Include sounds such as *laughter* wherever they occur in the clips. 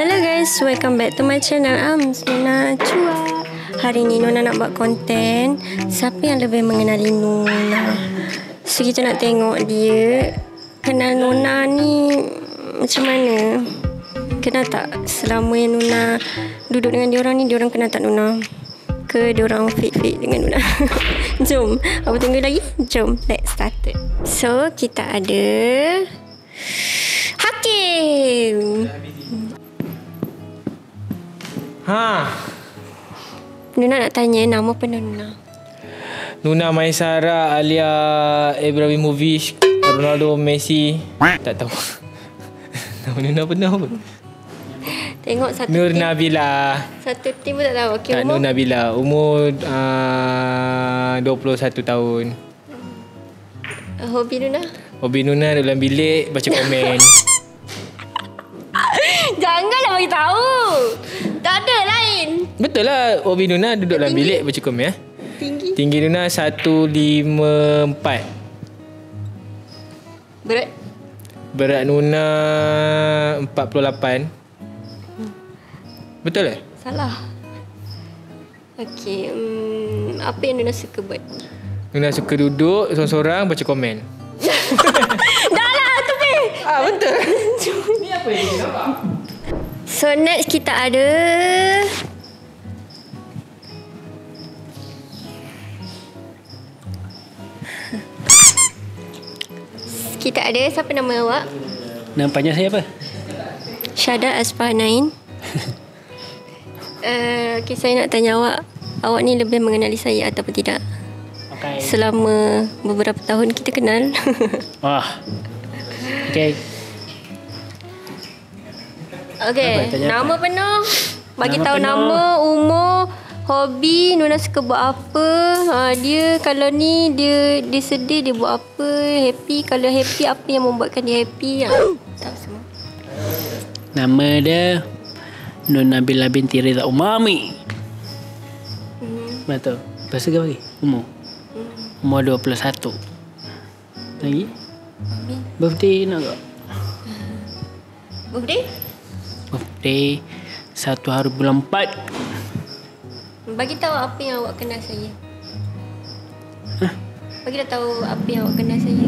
Hello guys, welcome back to my channel. I'm Nuna Chua. Hari ni Nuna nak buat konten Siapa yang lebih mengenali Nuna So kita nak tengok dia. Kenal Nuna ni Macam mana? Kenal tak Selama yang Nuna Duduk dengan diorang ni Diorang kenal tak Nuna Ke diorang fake-fake dengan Nuna *laughs* Jom Apa tunggu lagi? Jom Let's start. It So kita ada Hakim Ha. Nuna nak tanya Nama apa Nuna Nuna Maisara alia Ibrahimovic, Ronaldo Messi. Tak tahu. *laughs* Nama Nuna benar apa? Tengok satu Nur tim Nabila. Satu tim pun tak tahu Okay Tak Nur umur Nabila. Umur uh, 21 tahun. Hobi Nuna Hobi Nuna dalam bilik baca komen. *laughs* Janganlah bagi tahu lain Betul lah hobi Nuna duduk dalam bilik baca komen. Eh? Tinggi Tinggi Nuna 154. Berat Berat Nuna 48. Betul eh? Salah Okay um, Apa yang Nuna suka buat Nuna suka duduk seorang-seorang baca komen. *laughs* Dah lah tepi Ah betul. *laughs* Ni apa ini nampak? So next kita ada Kita ada Siapa nama awak? Nampaknya saya apa? Syada Asfanain uh, *laughs* Okay saya nak tanya awak Awak ni lebih mengenali saya ataupun tidak? Okay. Selama beberapa tahun kita kenal *laughs* Wah. Okay. Okay Nama penuh Bagi Nama tahu penuh. nama Umur Hobi Nuna suka buat apa ha, Dia kalau ni Dia dia sedih Dia buat apa Happy Kalau happy Apa yang membuatkan dia happy ha, semua Nama dia Nur Nabila binti Reza Umami. hmm. Betul. Lepas tu ke bagi? Umur? Umur 21. Lagi? Birthday nak tak? Birthday Birthday satu hari bulan 4. Bagi tahu apa yang awak kenal saya Bagi dah tahu Apa yang awak kenal saya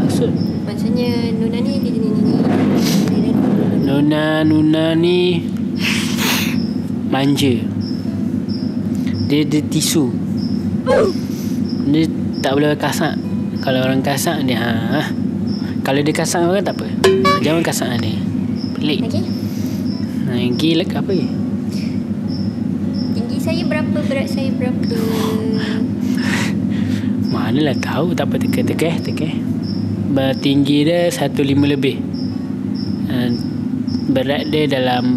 Maksud? Maksudnya Nuna ni Dia ni ni Nuna Nuna ni manja. Dia dia tisu. Dia tak boleh kasar. Kalau orang kasar dia ha. Kalau dia kasar orang tak apa. Jangan kasar dia. Pelik. Okay Lagi lagi apa lagi? Tinggi saya berapa Berat saya berapa *laughs* Manalah tahu tak apa tekeh-tekeh tekeh. Bertinggi dia 15 lebih. Uh, berat dia dalam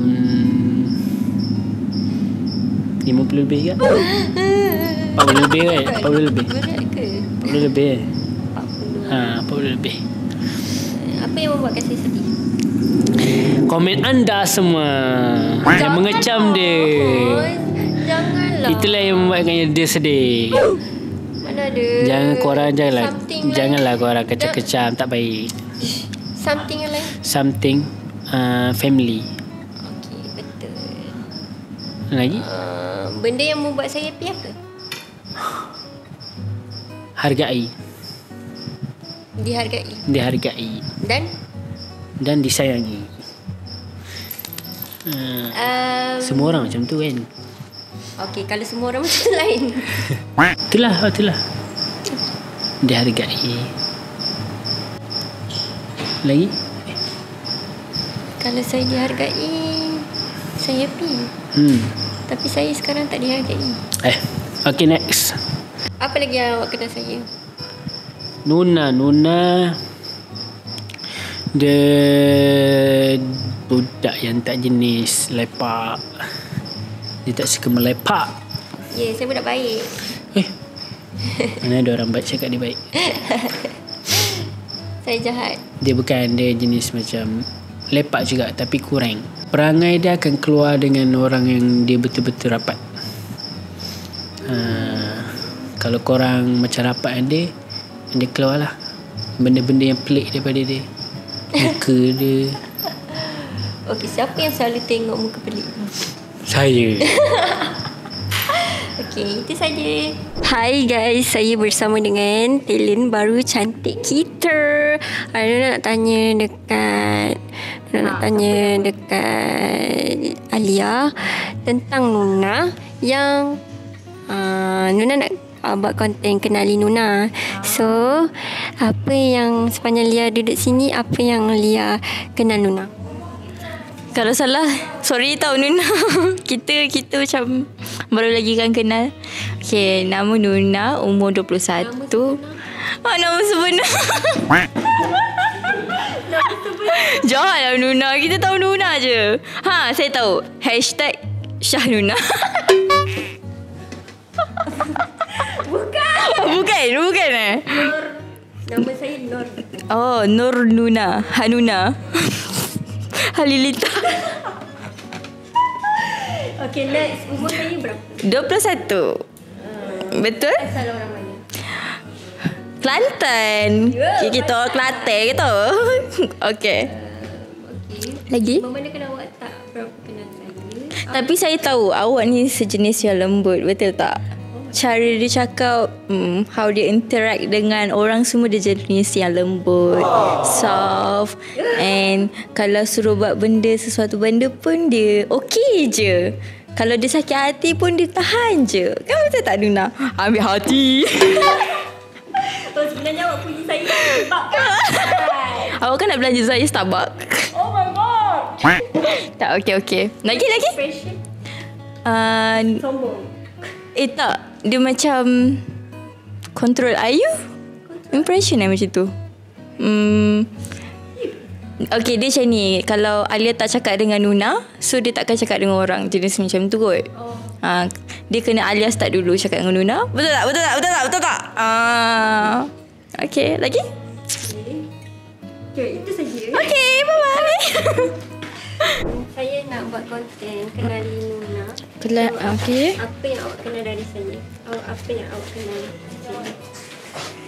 50 lebih ke? *laughs* 40 lebih kan? 40 lebih. Berat ke 40 lebih eh? 40 Ha, 40 lebih. Apa yang membuatkan saya sedih Komen anda semua yang mengecam dia. Janganlah Itulah yang membuatkan dia sedih. Mana ada Jangan korang janganlah Something janganlah lain. korang kecam-kecam tak baik. Something yang lain Something uh, family. Okay betul Lagi uh, Benda yang membuat saya happy apa hargai, Dihargai dihargai Dan dan disayangi. Uh, um, semua orang macam tu kan. Okay kalau semua orang *laughs* macam lain *laughs* Itulah, itulah. Dihargai. Lagi? Kalau saya dihargai Saya happy Hmm. Tapi saya sekarang tak dihargai Eh, okay next. Apa lagi yang awak kenal saya Nuna Nuna Dia Budak yang tak jenis Lepak Dia tak suka melepak. Ya yeah, saya budak baik. Eh Mana ada orang baik cakap dia baik? *laughs* Saya jahat. Dia bukan Dia jenis macam Lepak juga Tapi kurang. Perangai dia akan keluar Dengan orang yang Dia betul-betul rapat. Uh, Kalau korang Macam rapat dengan dia Dia keluar lah Benda-benda yang pelik daripada dia. Muka dia. *laughs* Okey, siapa yang selalu tengok muka pelik? Saya. *laughs* Okey, itu saja. Hai guys, saya bersama dengan talent baru cantik kita. Ada nak tanya dekat nak tanya dekat Alia tentang Nuna yang uh, Nuna nak uh, buat konten kenali Nuna. So, apa yang sepanjang Lia duduk sini, apa yang Lia kenal Nuna? Kalau salah Sorry tau Nuna *laughs* Kita kita macam Baru lagi kan kenal. Okay Nama Nuna Umur 21 Nama Oh nama sebenar. *laughs* Jahat lah Nuna. Kita tahu Nuna je. Ha saya tahu. Hashtag Syah Nuna. *laughs* Bukan. Bukan Bukan eh. Nama saya Nur. Oh Nur Nuna. Hanuna Halilita Okay, next. Umur saya berapa? 21 Betul? Asal orang mana? Kelantan yeah. Kita orang Kelantan gitu *laughs* Okay Okay. Lagi? Memandangkan awak tak berapa kenal saya. Tapi saya tahu Awak ni sejenis yang lembut Betul tak? Cara dia cakap hmm, How dia interact dengan orang semua Dia jenis yang lembut Soft And Kalau suruh buat benda Sesuatu benda pun Dia okay je. Kalau dia sakit hati pun Dia tahan je. Kan betul tak Nuna? Ambil hati. *laughs* Oh, sebenarnya awak puji saya sebab *laughs* Awak kan nak belanja saya Starbucks. Oh my god. *laughs* Tak okay okay. Lagi lagi? Uh, sombong. Eh tak Dia macam Control Are you? Impression lah macam tu hmm, Okay dia macam ni Kalau Alia tak cakap dengan Nuna So dia takkan cakap dengan orang Jenis macam tu kot Oh. ha, Dia kena Alia start dulu Cakap dengan Nuna Betul tak? Betul tak? Betul tak? Betul tak? Ah, Okay lagi? Okay, itu saja. Okay bye bye *laughs* *laughs* Saya nak buat konten kenali Nuna. Kela- So, apa- yang awak kenal dari saya? Awak apa yang awak kenal?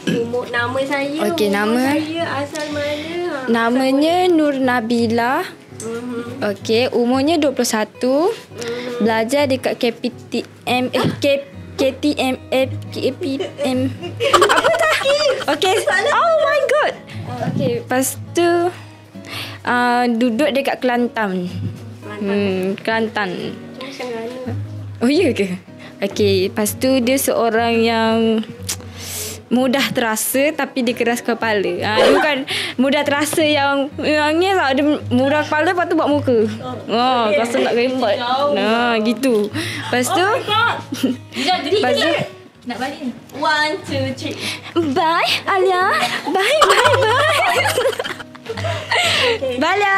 Umur nama saya. Okey, nama. saya asal mana? Ha, Namanya Nur Nabila Mhm. Okay, umurnya 21 Belajar dekat KPTM Eh, K, KTM Eh, KPM Apa dah? Okay, oh my god Okay, lepas tu uh, Duduk dekat Kelantan Hmm, Kelantan Macam mana? Oh ya ke? Okay, lepas tu dia seorang yang mudah terasa tapi dia keras kepala. Ha, dia bukan *laughs* mudah terasa yang yang ni lah dia mudah kepala lepas tu buat muka. Ha, rasa nak rembat. Nah, gitu. Lepas tu Lepas tu Nak balik ni. One, two, three. Bye Alia. Bye bye bye. *laughs* Bye Alia.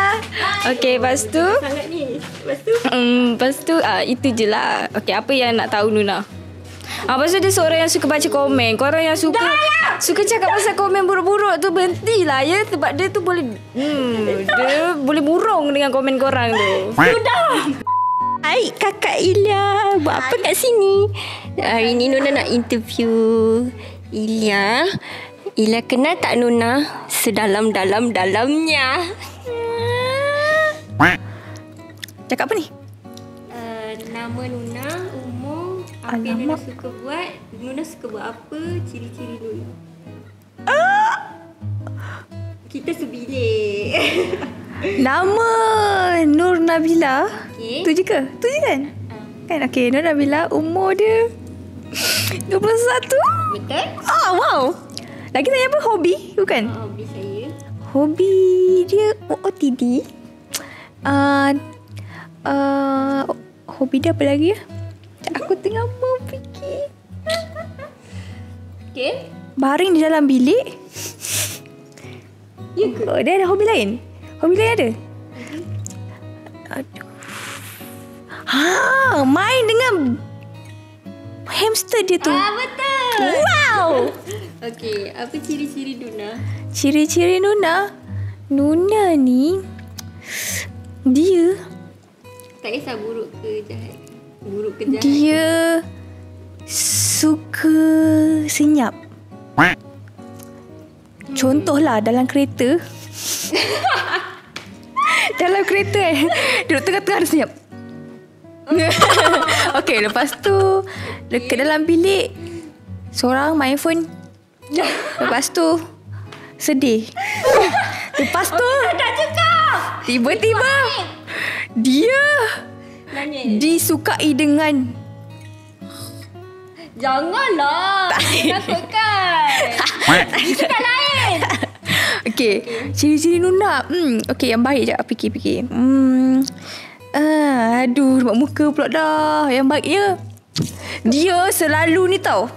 Okay, lepas tu? Sangat ni. Lepas tu. Um, lepas tu uh, itu je lah. Okay apa yang nak tahu Nuna? Ah, lepas tu dia seorang yang suka baca komen. Korang yang suka Suka cakap pasal komen buruk-buruk tu Berhentilah ya. Sebab dia tu boleh hmm, Dia boleh burung dengan komen korang tu. Hai kakak Ilya Buat apa kat sini? Hari ni Nuna nak interview Ilya Ilya kenal tak Nuna Sedalam-dalam-dalamnya Cakap apa ni? uh, Nama Nuna Umur Apa yang Nuna suka buat Nuna suka buat apa Ciri-ciri Nuna Kita sebilik *laughs* Nama Nur Nabila. Okay Tu je ke? Tu je kan? Kan okey Nur Nabila umur dia *laughs* 21. Betul Ah wow. Lagi tanya apa hobi? Bukan. Oh, hobi saya Hobi dia O- OTD. Uh, uh, hobi dia apa lagi ya? Aku tengah berfikir. *laughs* Okay Baring di dalam bilik. Ya ke? Oh, dia ada hobi lain? Hobi lain ada? Aduh. Ha, main dengan hamster dia tu. Ah betul Wow. *laughs* Okay Apa ciri-ciri Nuna Ciri-ciri Nuna. Nuna ni dia Tak kisah buruk ke jahat Buruk ke jahat dia suka senyap. Contohlah dalam kereta *laughs* dalam kereta eh. Duduk tengah-tengah dia senyap. *laughs* okay, lepas tu dekat dalam bilik seorang main phone. Lepas tu sedih. *laughs* Lepas tu tiba-tiba dia disukai dengan Janganlah. *laughs* Takutkan. Okay, ciri-ciri Nuna. Hmm, okay, yang baik je fikir-fikir. Hmm. Ah, aduh, nampak muka pula dah. Yang baik ya. Dia selalu ni tau.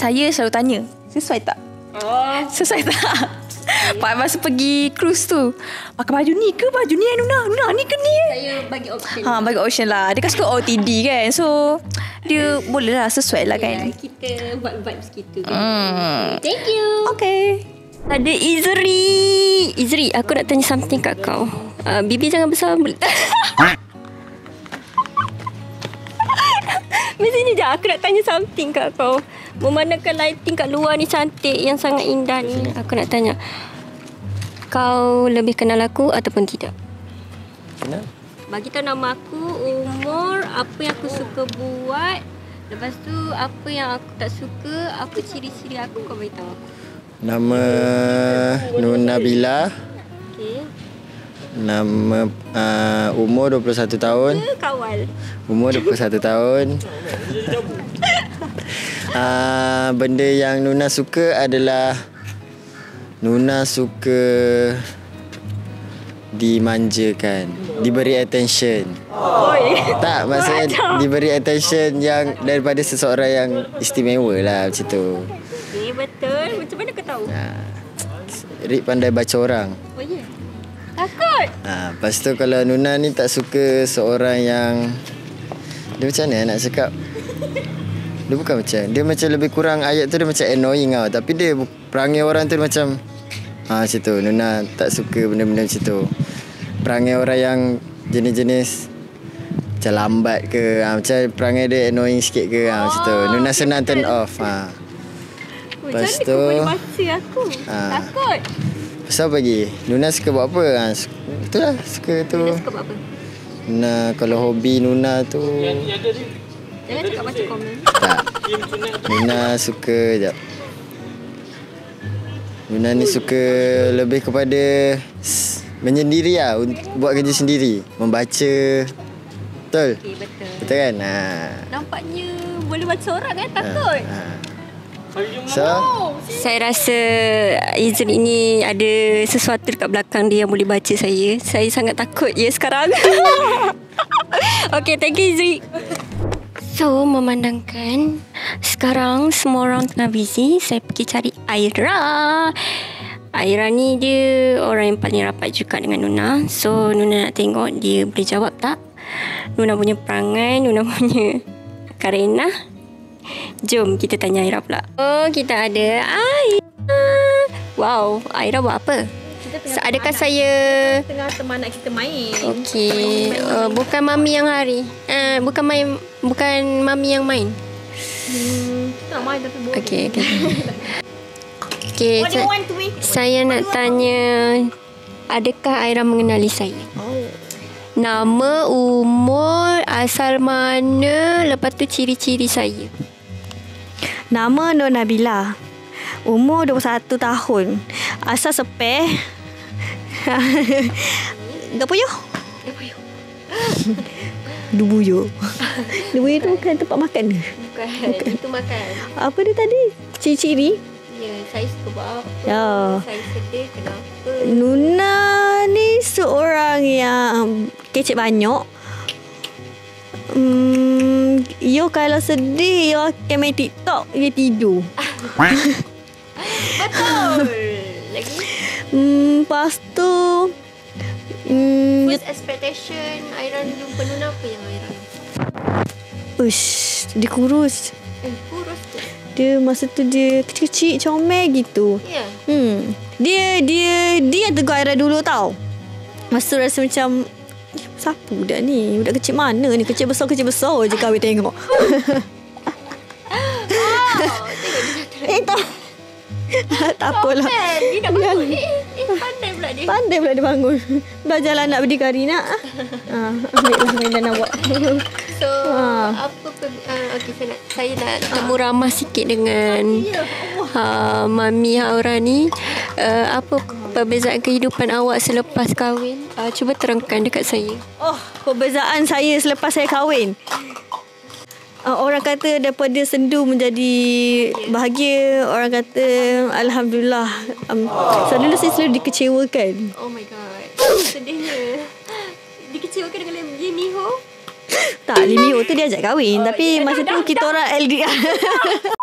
Saya selalu tanya, sesuai tak? Oh. Sesuai tak? *laughs* Pak masa pergi cruise tu Pakai baju ni ke baju ni eh Nuna Nuna ni ke ni eh Saya bagi option. Ha bagi option lah Dia kan suka OTD kan So Dia boleh lah sesuai lah kan Ya, kita buat vibes gitu. Hmm. Thank you. Okay Ada Izri. Izri, aku nak tanya something kat kau. Uh, bibi jangan besar. boleh- *laughs* Mesti ni je aku nak tanya something kat kau. Memandangkan lighting kat luar ni cantik yang sangat indah ni. Aku nak tanya. Kau lebih kenal aku ataupun tidak? Kenal? Bagi tahu nama aku, umur, apa yang aku suka buat. Lepas tu apa yang aku tak suka, apa ciri-ciri aku kau beritahu aku. Nama Nun Nabila Okay. Nama uh, Umur 21 tahun Ke kawal? Umur 21 tahun uh, Benda yang Nuna suka adalah Nuna suka Dimanjakan Diberi attention Tak maksudnya Diberi attention yang Daripada seseorang yang Istimewa lah macam tu Okay, betul. Macam mana kau tahu? Rik pandai baca orang Oh, ya? Yeah. Takut? Ha, lepas tu kalau Nuna ni tak suka seorang yang Dia macam mana nak cakap Dia bukan macam Dia macam lebih kurang ayat tu dia macam annoying tau Tapi dia perangai orang tu dia macam Ha macam tu Nuna tak suka benda-benda macam tu Perangai orang yang jenis-jenis Macam lambat ke ha, Macam perangai dia annoying sikit ke ha, Macam tu Nuna senang turn off ha. Oh, Lepas macam mana tu- kau boleh baca aku? Ah. Takut? Pasal apa lagi Nuna suka buat apa ha, Betul lah suka tu Kau suka buat apa? Nuna kalau hobi Nuna tu Jangan cakap baca komen. tak. Nuna suka jap. Nuna ni suka lebih kepada menyendiri lah buat kerja sendiri, membaca. Betul? Okay, betul. Betul kan? Ha. Nampaknya boleh baca orang kan? Takut? ha. So, Saya rasa Izri ni ada sesuatu dekat belakang dia yang boleh baca saya. Saya sangat takut ya sekarang. *laughs* okay, thank you Izri. So, memandangkan sekarang semua orang tengah busy, saya pergi cari Aira. Aira ni dia orang yang paling rapat juga dengan Nuna. So, Nuna nak tengok dia boleh jawab tak? Nuna punya perangai, Nuna *laughs* punya Karina. Jom kita tanya Aira pula. Oh, kita ada Aira. Wow, Aira buat apa? Sa- Adakah saya Tengah teman anak kita main. Okey, uh, bukan mami yang hari. Uh, bukan main bukan mami yang main. Tak main tapi boleh. Okey, okey. *laughs* Okey, What do you sa- want to saya nak tanya adakah Aira mengenali saya? Oh. Nama, umur, asal mana, lepas tu ciri-ciri saya. Nama Nur Nabila Umur 21 tahun Asal Sepeh Gapuyo Gapuyo. Dubuyo Dubuyo tu bukan tempat makan ke? Bukan, itu makan. Apa dia tadi? Ciri-ciri? Ya, saya suka buat apa. Ya. Saya sedih kenapa. Nuna ni seorang yang kecek banyak. Hmm, yo kalau sedih yo akan main TikTok dia tidur. *laughs* Betul. *laughs* Lagi Hmm, lepas tu hmm, First expectation Aira jumpa Nuna apa yang Aira ush, dia kurus. Eh kurus tu Dia masa tu dia kecil-kecil comel gitu. Ya Hmm. Dia dia dia yang tegur Aira dulu tau. Masa tu rasa macam "Eh, Siapa budak ni? Budak kecil mana ni? Kecil besar kecil besar je kau tengok. *laughs* *laughs* tak. apalah. Dia nak bagus Eh eh pandai pula dia. Pandai pula dia bangun. Belajarlah nak berdikari nak. ha, *laughs* ambil lah dan awak. So, Ha. *laughs* apa per, uh, okay, saya nak saya nak temu ramah sikit dengan uh, Mami Haura ni. Uh, apa perbezaan kehidupan awak selepas kahwin? Uh, cuba terangkan dekat saya. Oh, perbezaan saya selepas saya kahwin. Uh, orang kata daripada sendu menjadi bahagia. Orang kata Alhamdulillah. Um, so dulu saya selalu dikecewakan. Oh my god. Sedihnya. Dikecewakan dengan Lee Min Ho? Tak, Lee Min Ho tu dia ajak kahwin. Tapi masa tu kita orang LDR.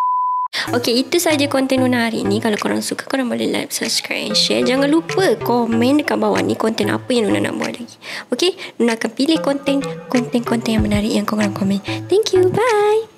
Okay, itu saja konten Nuna hari ni. Kalau korang suka, korang boleh like, subscribe and share. Jangan lupa komen dekat bawah ni konten apa yang Nuna nak buat lagi. Okay, Nuna akan pilih konten, konten-konten yang menarik yang korang komen. Thank you, bye.